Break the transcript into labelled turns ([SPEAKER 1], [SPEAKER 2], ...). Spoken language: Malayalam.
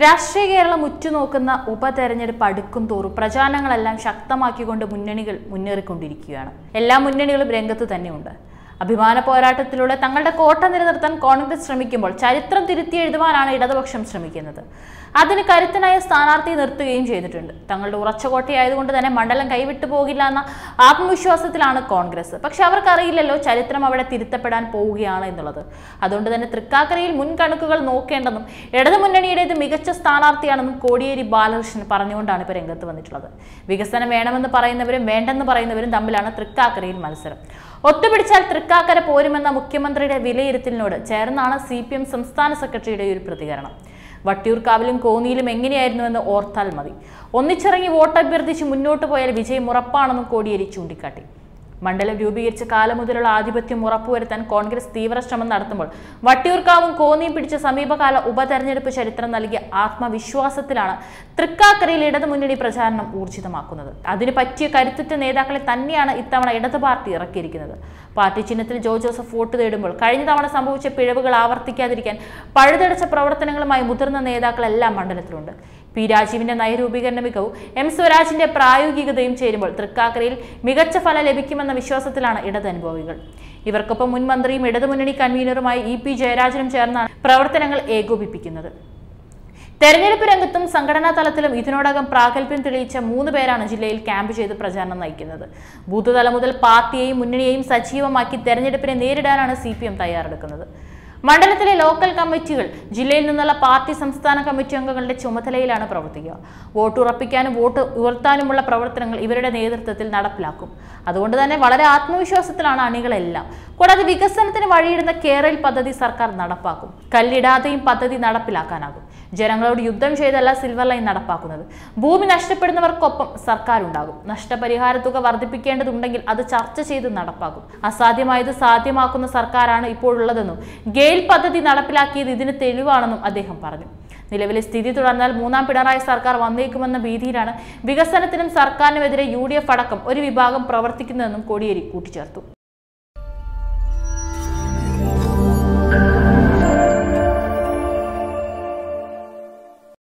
[SPEAKER 1] രാഷ്ട്രീയ കേരളം ഉറ്റുനോക്കുന്ന ഉപതെരഞ്ഞെടുപ്പ് അടുക്കും തോറും പ്രചാരണങ്ങളെല്ലാം ശക്തമാക്കിക്കൊണ്ട് മുന്നണികൾ മുന്നേറിക്കൊണ്ടിരിക്കുകയാണ്. എല്ലാ മുന്നണികളും രംഗത്ത് തന്നെയുണ്ട്. അഭിമാന പോരാട്ടത്തിലൂടെ തങ്ങളുടെ കോട്ട നിലനിർത്താൻ കോൺഗ്രസ് ശ്രമിക്കുമ്പോൾ ചരിത്രം തിരുത്തി എഴുതുവാനാണ് ഇടതുപക്ഷം ശ്രമിക്കുന്നത്. അതിന് കരുത്തനായ സ്ഥാനാർത്ഥിയെ നിർത്തുകയും ചെയ്തിട്ടുണ്ട്. തങ്ങളുടെ ഉറച്ച കോട്ടയായതുകൊണ്ട് തന്നെ മണ്ഡലം കൈവിട്ടു പോകില്ല എന്ന ആത്മവിശ്വാസത്തിലാണ് കോൺഗ്രസ്. പക്ഷെ അവർക്കറിയില്ലല്ലോ ചരിത്രം അവിടെ തിരുത്തപ്പെടാൻ പോവുകയാണ് എന്നുള്ളത്. അതുകൊണ്ട് തന്നെ തൃക്കാക്കരയിൽ മുൻകണക്കുകൾ നോക്കേണ്ടെന്നും ഇടതുമുന്നണിയുടേത് മികച്ച സ്ഥാനാർത്ഥിയാണെന്നും കോടിയേരി ബാലകൃഷ്ണൻ പറഞ്ഞുകൊണ്ടാണ് ഇപ്പോൾ രംഗത്ത് വന്നിട്ടുള്ളത്. വികസനം വേണമെന്ന് പറയുന്നവരും വേണ്ടെന്ന് പറയുന്നവരും തമ്മിലാണ് തൃക്കാക്കരയിൽ മത്സരം. ഒത്തുപിടിച്ചാൽ തൃക്കാക്കര പോരുമെന്ന മുഖ്യമന്ത്രിയുടെ വിലയിരുത്തലിനോട് ചേർന്നാണ് സി പി എം സംസ്ഥാന സെക്രട്ടറിയുടെ ഒരു പ്രതികരണം. വട്ടിയൂർക്കാവിലും കോന്നിയിലും എങ്ങനെയായിരുന്നുവെന്ന് ഓർത്താൽ മതി. ഒന്നിച്ചിറങ്ങി വോട്ട് അഭ്യർത്ഥിച്ച് മുന്നോട്ട് പോയാൽ വിജയം ഉറപ്പാണെന്നും കോടിയേരി ചൂണ്ടിക്കാട്ടി. മണ്ഡലം രൂപീകരിച്ച കാലം മുതലുള്ള ആധിപത്യം ഉറപ്പുവരുത്താൻ കോൺഗ്രസ് തീവ്ര ശ്രമം നടത്തുമ്പോൾ വട്ടിയൂർക്കാവും കോന്നിയും പിടിച്ച സമീപകാല ഉപതെരഞ്ഞെടുപ്പ് ചരിത്രം നൽകിയ ആത്മവിശ്വാസത്തിലാണ് തൃക്കാക്കരയിൽ ഇടതുമുന്നണി പ്രചാരണം ഊർജിതമാക്കുന്നത്. അതിന് പറ്റിയ കരുത്തുറ്റ നേതാക്കളെ തന്നെയാണ് ഇത്തവണ ഇടതു പാർട്ടി ഇറക്കിയിരിക്കുന്നത്. പാർട്ടി ചിഹ്നത്തിൽ ജോ ജോസഫ് വോട്ട് തേടുമ്പോൾ കഴിഞ്ഞ തവണ സംഭവിച്ച പിഴവുകൾ ആവർത്തിക്കാതിരിക്കാൻ പഴുതടച്ച പ്രവർത്തനങ്ങളുമായി മുതിർന്ന നേതാക്കളെല്ലാം മണ്ഡലത്തിലുണ്ട്. പി രാജീവിന്റെ നയരൂപീകരണ മികവും എം സ്വരാജിന്റെ പ്രായോഗികതയും ചേരുമ്പോൾ തൃക്കാക്കരയിൽ മികച്ച ഫലം ലഭിക്കുമെന്ന വിശ്വാസത്തിലാണ് ഇടതനുഭവികൾ. ഇവർക്കൊപ്പം മുൻ മന്ത്രിയും ഇടതുമുന്നണി കൺവീനറുമായി ഇ പി ജയരാജനും ചേർന്നാണ് പ്രവർത്തനങ്ങൾ ഏകോപിപ്പിക്കുന്നത്. തെരഞ്ഞെടുപ്പ് രംഗത്തും സംഘടനാ തലത്തിലും ഇതിനോടകം പ്രാഗൽഭ്യം തെളിയിച്ച മൂന്ന് പേരാണ് ജില്ലയിൽ ക്യാമ്പ് ചെയ്ത് പ്രചാരണം നയിക്കുന്നത്. ബൂത്ത് തലം മുതൽ പാർട്ടിയെയും മുന്നണിയെയും സജീവമാക്കി തെരഞ്ഞെടുപ്പിനെ നേരിടാനാണ് സി പി എം തയ്യാറെടുക്കുന്നത്. മണ്ഡലത്തിലെ ലോക്കൽ കമ്മിറ്റികൾ ജില്ലയിൽ നിന്നുള്ള പാർട്ടി സംസ്ഥാന കമ്മിറ്റി അംഗങ്ങളുടെ ചുമതലയിലാണ് പ്രവർത്തിക്കുക. വോട്ട് ഉറപ്പിക്കാനും വോട്ട് ഉയർത്താനുമുള്ള പ്രവർത്തനങ്ങൾ ഇവരുടെ നേതൃത്വത്തിൽ നടപ്പിലാക്കും. അതുകൊണ്ട് തന്നെ വളരെ ആത്മവിശ്വാസത്തിലാണ് അണികളെല്ലാം. കൂടാതെ വികസനത്തിന് വഴിയിടുന്ന കേരൽ പദ്ധതി സർക്കാർ നടപ്പാക്കും. കല്ലിടാതെയും പദ്ധതി നടപ്പിലാക്കാനാകും. ജനങ്ങളോട് യുദ്ധം ചെയ്തല്ല സിൽവർ ലൈൻ നടപ്പാക്കുന്നത്. ഭൂമി നഷ്ടപ്പെടുന്നവർക്കൊപ്പം സർക്കാർ ഉണ്ടാകും നഷ്ടപരിഹാര തുക വർദ്ധിപ്പിക്കേണ്ടതുണ്ടെങ്കിൽ അത് ചർച്ച ചെയ്ത് നടപ്പാക്കും. അസാധ്യമായത് സാധ്യമാക്കുന്ന സർക്കാരാണ് ഇപ്പോഴുള്ളതെന്നും ഗെയിൽ പദ്ധതി നടപ്പിലാക്കിയത് ഇതിന് തെളിവാണെന്നും അദ്ദേഹം പറഞ്ഞു. നിലവിലെ സ്ഥിതി തുടർന്നാൽ മൂന്നാം പിണറായി സർക്കാർ വന്നേക്കുമെന്ന ഭീതിയിലാണ് വികസനത്തിനും സർക്കാരിനുമെതിരെ യു ഡി എഫ് അടക്കം ഒരു വിഭാഗം പ്രവർത്തിക്കുന്നതെന്നും കോടിയേരി കൂട്ടിച്ചേർത്തു.